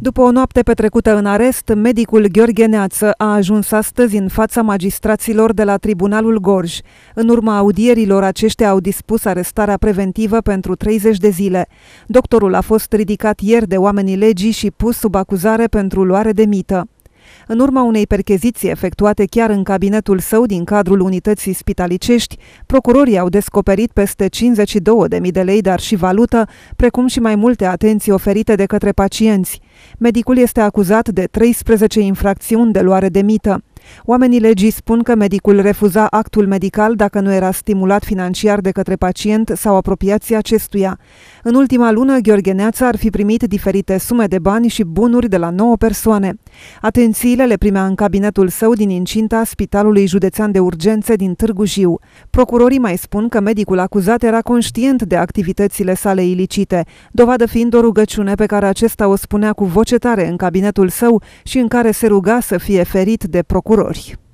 După o noapte petrecută în arest, medicul Gheorghe Neață a ajuns astăzi în fața magistraților de la Tribunalul Gorj. În urma audierilor, aceștia au dispus arestarea preventivă pentru 30 de zile. Doctorul a fost ridicat ieri de oamenii legii și pus sub acuzare pentru luare de mită. În urma unei percheziții efectuate chiar în cabinetul său din cadrul unității spitalicești, procurorii au descoperit peste 52.000 de lei, dar și valută, precum și mai multe atenții oferite de către pacienți. Medicul este acuzat de 13 infracțiuni de luare de mită. Oamenii legii spun că medicul refuza actul medical dacă nu era stimulat financiar de către pacient sau apropiații acestuia. În ultima lună, Gheorghe Neața ar fi primit diferite sume de bani și bunuri de la nouă persoane. Atențiile le primea în cabinetul său din incinta Spitalului Județean de Urgențe din Târgu Jiu. Procurorii mai spun că medicul acuzat era conștient de activitățile sale ilicite, dovadă fiind o rugăciune pe care acesta o spunea cu voce tare în cabinetul său și în care se ruga să fie ferit de procurori.